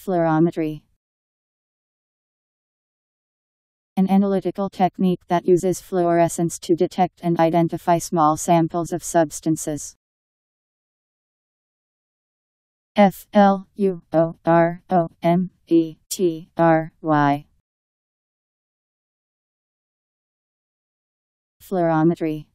Fluorometry. An analytical technique that uses fluorescence to detect and identify small samples of substances. F L U O R O M E T R Y. Fluorometry.